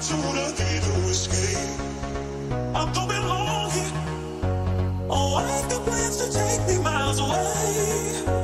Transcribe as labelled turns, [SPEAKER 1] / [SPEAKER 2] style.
[SPEAKER 1] opportunity to escape. I don't belong here. Oh, I have the plans to take me miles away.